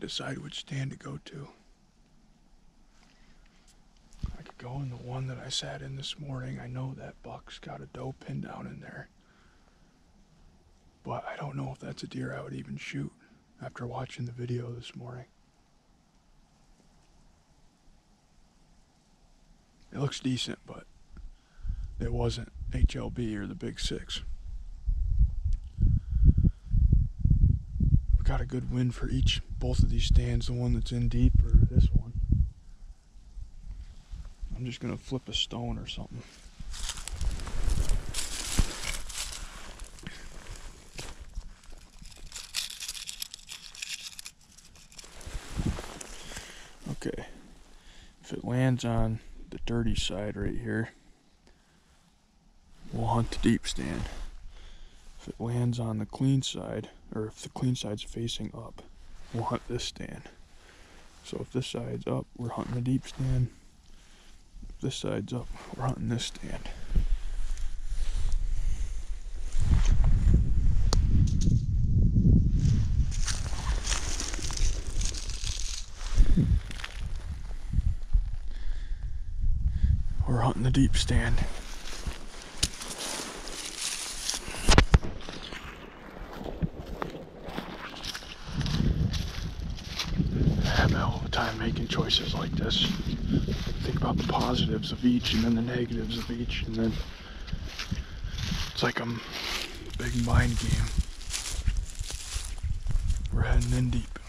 decide which stand to go to. I could go in the one that I sat in this morning. I know that buck's got a doe pin down in there. But I don't know if that's a deer I would even shoot after watching the video this morning. It looks decent, but it wasn't HLB or the Big Six. Got a good win for each, both of these stands, the one that's in deep or this one. I'm just gonna flip a stone or something. Okay. If it lands on the dirty side right here, we'll hunt the deep stand. If it lands on the clean side, or if the clean side's facing up, we'll hunt this stand. So if this side's up, we're hunting the deep stand. If this side's up, we're hunting this stand. We're hunting the deep stand. I have a hell of a time making choices like this. Think about the positives of each and then the negatives of each, and then it's like a big mind game. We're heading in deep.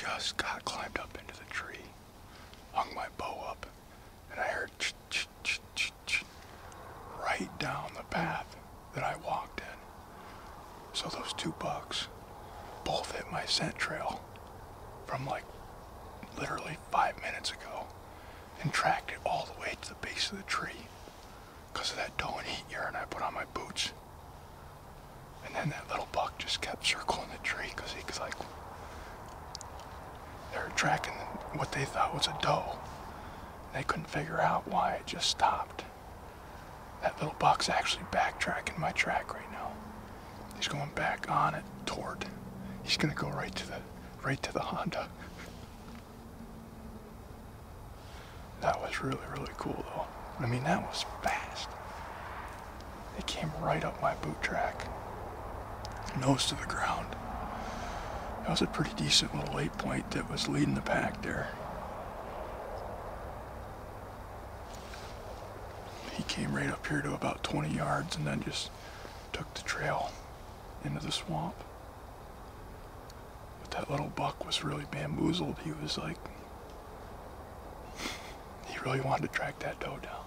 just got climbed up in stopped. That little buck's actually backtracking my track right now. He's going back on it toward. He's gonna go right to the right to the Honda. That was really, really cool though. I mean that was fast. It came right up my boot track. Nose to the ground. That was a pretty decent little eight point that was leading the pack there. Came right up here to about 20 yards and then just took the trail into the swamp. But that little buck was really bamboozled. He was like, he really wanted to track that doe down.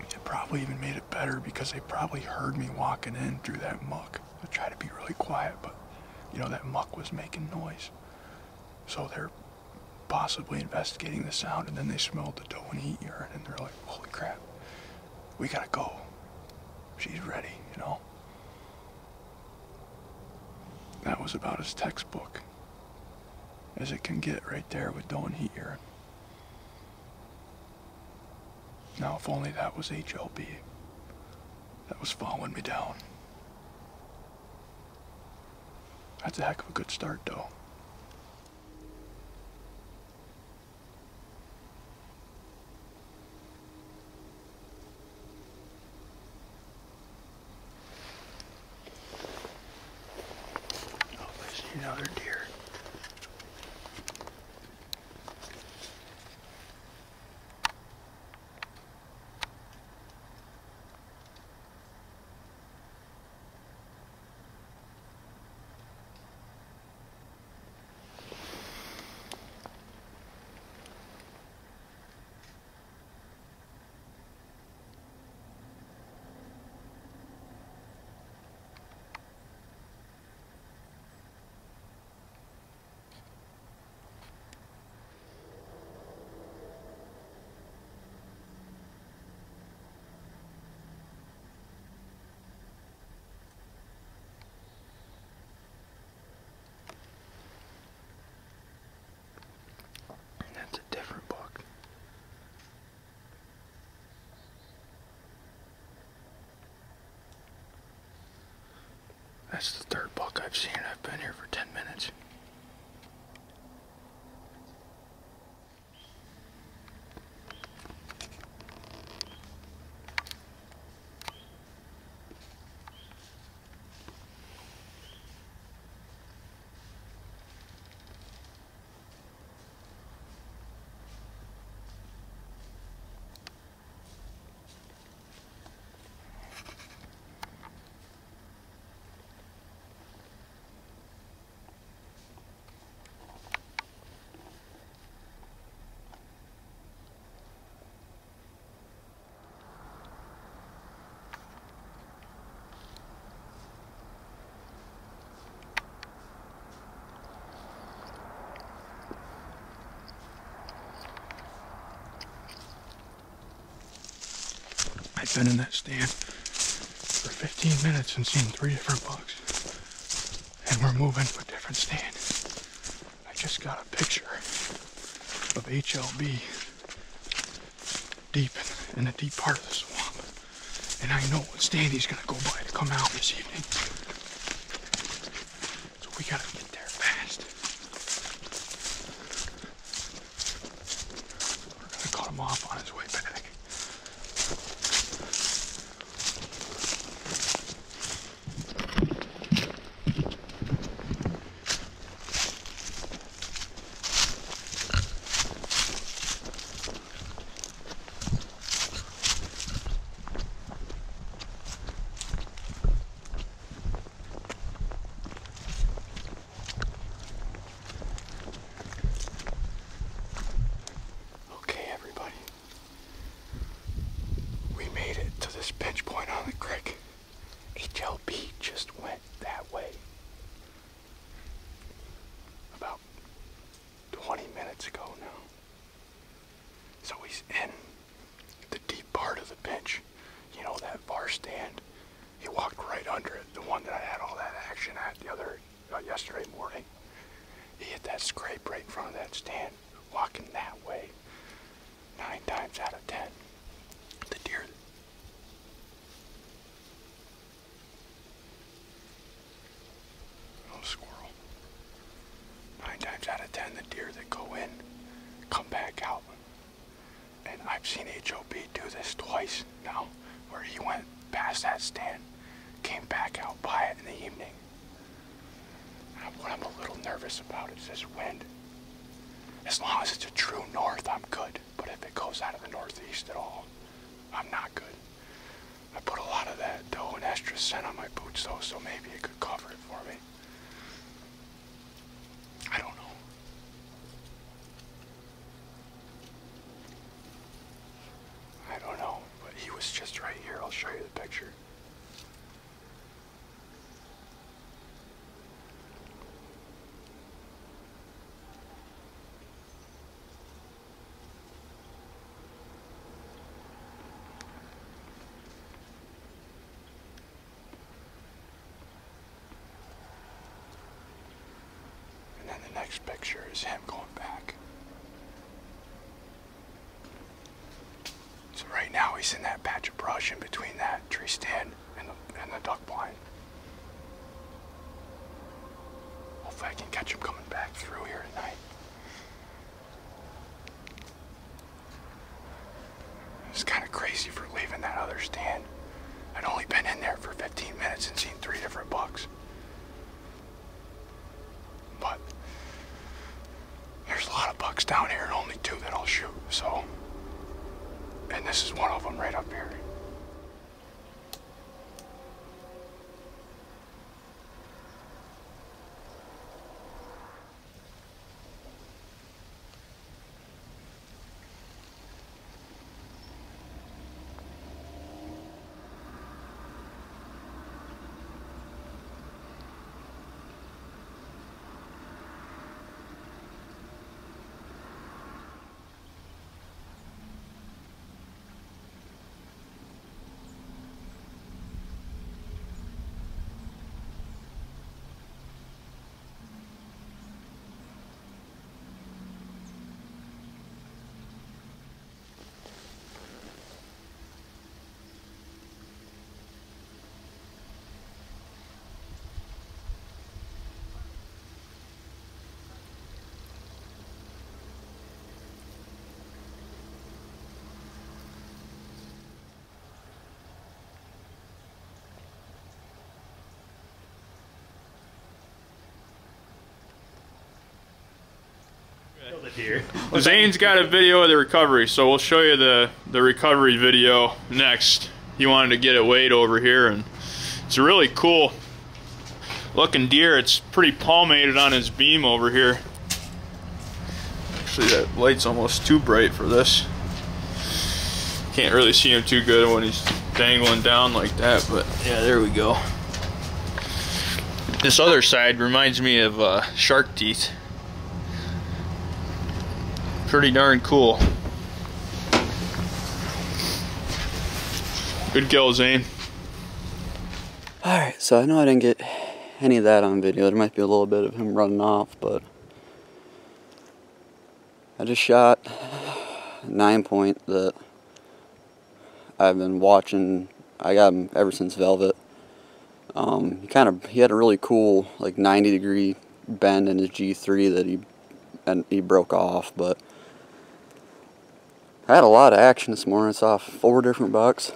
It probably even made it better because they probably heard me walking in through that muck. I tried to be really quiet, but you know, that muck was making noise. So they're possibly investigating the sound, and then they smelled the doe in heat urine, and they're like, holy crap, we gotta go. She's ready, you know? That was about as textbook as it can get right there with doe in heat urine. Now, if only that was HLB that was following me down. That's a heck of a good start, though. Oh, I see another deer. That's a different book. That's the third book I've seen. I've been here for 10 minutes. I've been in that stand for 15 minutes and seen three different bucks. And we're moving to a different stand. I just got a picture of HLB deep in, the deep part of the swamp. And I know what stand he's gonna go by to come out this evening. So we gotta get northeast at all, I'm not good. I put a lot of that doe and extra scent on my boots though, so maybe it could cover it for me. I don't know. I don't know, but he was just right here. I'll show you the picture. And then the next picture is him going back. So right now he's in that patch of brush in between that tree stand and the, and the duck blind. Hopefully I can catch him coming back through here tonight. It's kind of crazy for leaving that other stand. I'd only been in there for 15 minutes and seen three different bucks. But bucks down here and only two that I'll shoot, so. And this is one of them right up here. Zane's got a video of the recovery, so we'll show you the, the recovery video next. He wanted to get it weighed over here, and it's a really cool looking deer. It's pretty palmated on his beam over here. Actually, that light's almost too bright for this. Can't really see him too good when he's dangling down like that, but yeah, there we go. This other side reminds me of uh, shark teeth pretty darn cool. Good kill, Zane. Alright, so I know I didn't get any of that on video. There might be a little bit of him running off, but I just shot nine point that I've been watching. I got him ever since Velvet. Um, he kind of he had a really cool like 90 degree bend in his G3 that he and he broke off, but I had a lot of action this morning. I saw four different bucks.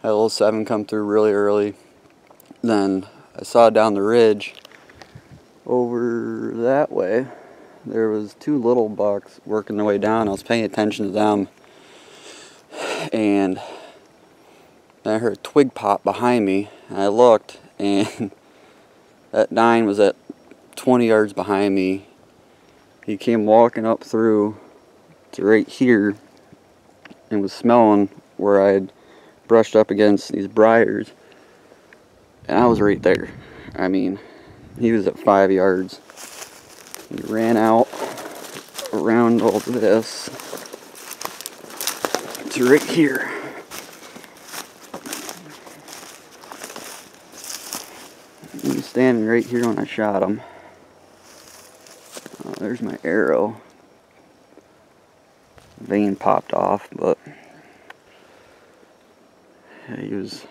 Had a little seven come through really early. Then I saw down the ridge over that way. There was two little bucks working their way down. I was paying attention to them. And I heard a twig pop behind me. And I looked and that nine was at 20 yards behind me. He came walking up through to right here and was smelling where I had brushed up against these briars. And I was right there. I mean, he was at five yards. He ran out around all this to right here. He was standing right here when I shot him. Uh, there's my arrow vein popped off, but yeah, he was,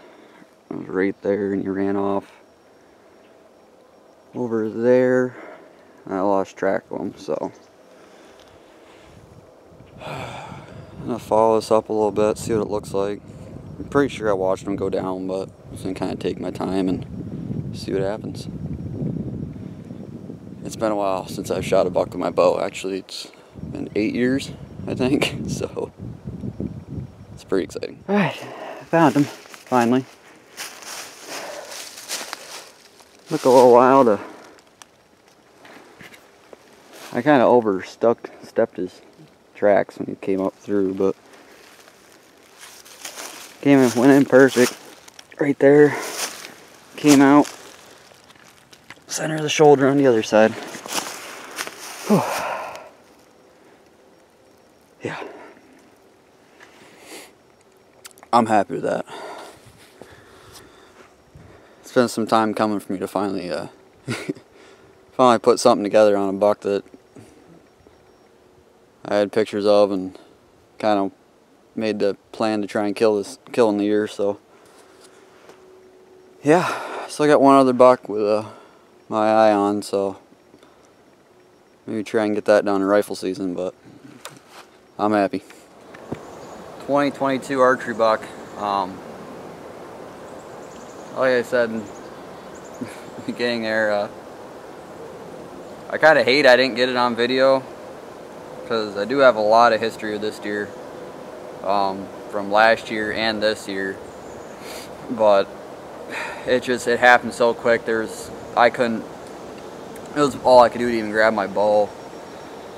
was right there and he ran off over there. I lost track of him, so I'm gonna follow this up a little bit, see what it looks like. I'm pretty sure I watched him go down, but I'm gonna kind of take my time and see what happens. It's it's been a while since I've shot a buck with my bow. Actually, it's been eight years, I think. So it's pretty exciting. All right, found him finally. Took a little while to. I kind of overstuck, stepped his tracks when he came up through, but came in, went in perfect, right there. Came out, center of the shoulder on the other side. Whew. I'm happy with that. It's been some time coming for me to finally, uh, finally put something together on a buck that I had pictures of and kind of made the plan to try and kill this, kill in the year. So, yeah, still got one other buck with uh, my eye on. So maybe try and get that done in rifle season, but I'm happy. 2022 archery buck. Um, like I said in the beginning there, uh, I kind of hate I didn't get it on video because I do have a lot of history with this deer um, from last year and this year, but it just it happened so quick. There's I couldn't. It was all I could do to even grab my bow.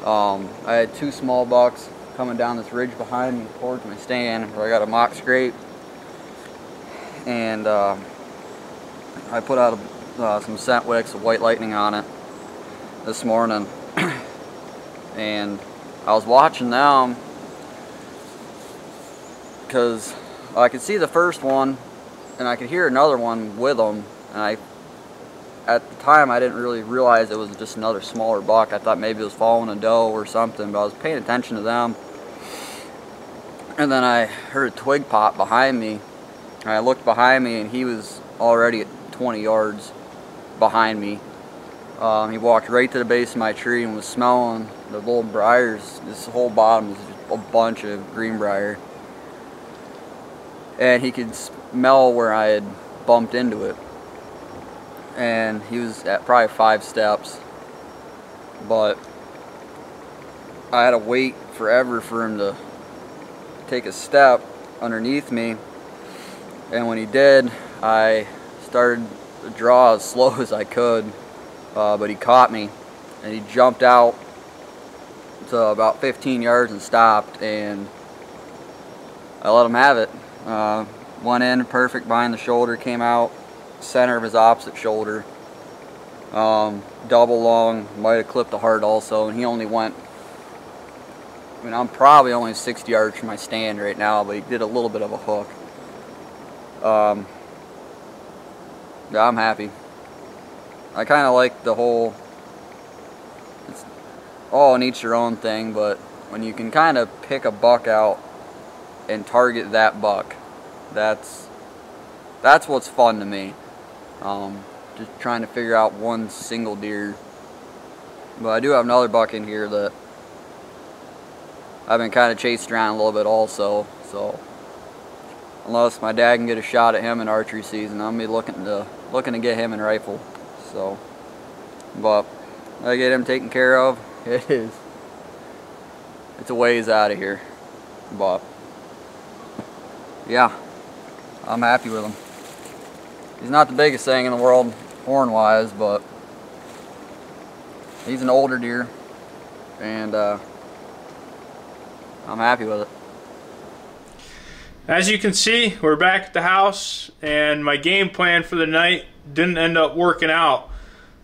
Um, I had two small bucks coming down this ridge behind me towards my stand where I got a mock scrape, and uh, I put out a, uh, some scent wicks of white lightning on it this morning, and I was watching them because I could see the first one, and I could hear another one with them, and I at the time I didn't really realize it was just another smaller buck. I thought maybe it was following a doe or something, but I was paying attention to them. And then I heard a twig pop behind me. And I looked behind me and he was already at 20 yards behind me. Um, he walked right to the base of my tree and was smelling the little briars. This whole bottom was just a bunch of greenbrier. And he could smell where I had bumped into it and he was at probably five steps but I had to wait forever for him to take a step underneath me. And when he did I started to draw as slow as I could uh, but he caught me. And he jumped out to about 15 yards and stopped and I let him have it. Uh, went in perfect behind the shoulder came out center of his opposite shoulder. Um, double lung, might have clipped the heart also, and he only went, I mean, I'm probably only 60 yards from my stand right now, but he did a little bit of a hook. Um, yeah, I'm happy. I kind of like the whole, it's all in each their own thing, but when you can kind of pick a buck out and target that buck, that's, that's what's fun to me. Um, just trying to figure out one single deer. But I do have another buck in here that I've been kind of chased around a little bit also. So unless my dad can get a shot at him in archery season, I'm be looking to looking to get him in rifle. So, but I get him taken care of. It is. It's a ways out of here, but yeah, I'm happy with him. He's not the biggest thing in the world horn-wise, but he's an older deer, and uh, I'm happy with it. As you can see, we're back at the house, and my game plan for the night didn't end up working out.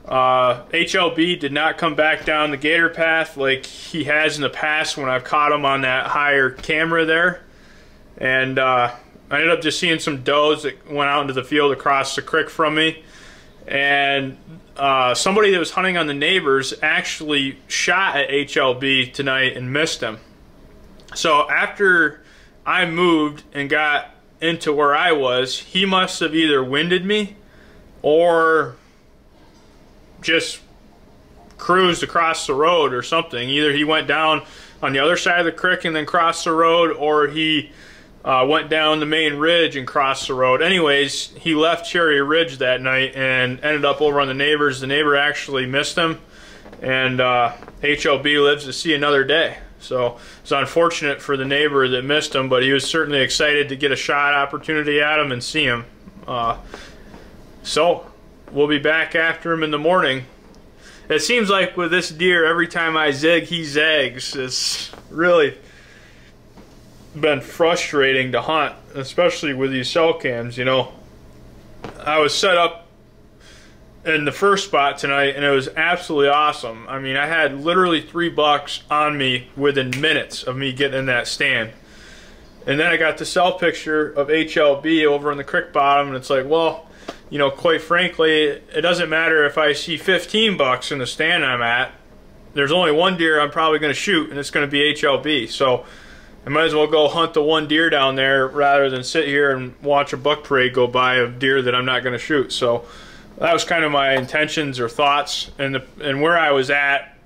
Uh, HLB did not come back down the gator path like he has in the past when I've caught him on that higher camera there. And uh, I ended up just seeing some does that went out into the field across the creek from me. And uh, somebody that was hunting on the neighbors actually shot at HLB tonight and missed him. So after I moved and got into where I was, he must have either winded me or just cruised across the road or something. Either he went down on the other side of the creek and then crossed the road, or he uh, went down the main ridge and crossed the road. Anyways, he left Cherry Ridge that night and ended up over on the neighbors. The neighbor actually missed him and uh, HLB lives to see another day. So it's unfortunate for the neighbor that missed him, but he was certainly excited to get a shot opportunity at him and see him. Uh, so we'll be back after him in the morning. It seems like with this deer, every time I zig, he zags. It's really been frustrating to hunt, especially with these cell cams, you know. I was set up in the first spot tonight and it was absolutely awesome. I mean, I had literally three bucks on me within minutes of me getting in that stand. And then I got the cell picture of HLB over in the creek bottom and it's like, well, you know, quite frankly, it doesn't matter if I see 15 bucks in the stand I'm at. There's only one deer I'm probably going to shoot and it's going to be HLB. So I might as well go hunt the one deer down there rather than sit here and watch a buck parade go by of deer that I'm not going to shoot. So that was kind of my intentions or thoughts, and the and where I was at,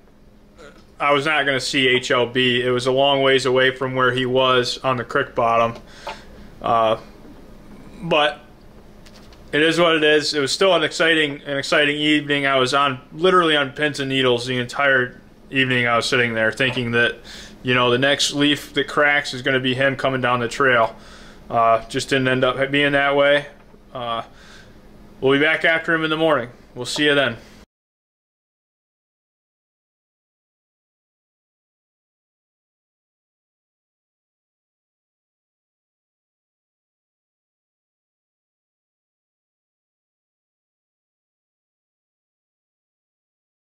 I was not going to see HLB. It was a long ways away from where he was on the creek bottom, uh, but it is what it is. It was still an exciting an exciting evening. I was on literally on pins and needles the entire evening. I was sitting there thinking that you know, the next leaf that cracks is going to be him coming down the trail. Uh, just didn't end up being that way. Uh, we'll be back after him in the morning. We'll see you then.